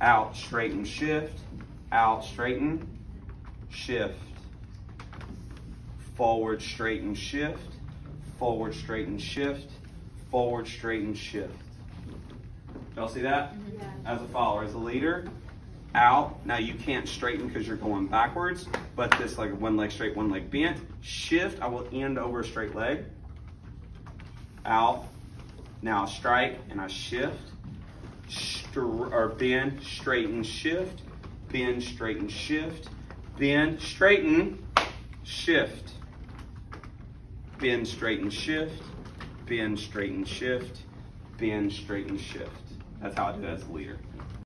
out, straighten, shift, out, straighten, shift, forward, straighten, shift, forward, straighten, shift, forward, straighten, shift. Y'all see that? Yeah. As a follower, as a leader, out. Now you can't straighten because you're going backwards, but this like one leg straight, one leg bent. Shift, I will end over a straight leg. Out. Now I strike and I shift. Or bend, straighten, shift. Bend, straighten, shift. Bend, straighten, shift. Bend, straighten, shift. Bend, straighten, shift. Bend, straighten, shift. That's how I do it as a leader.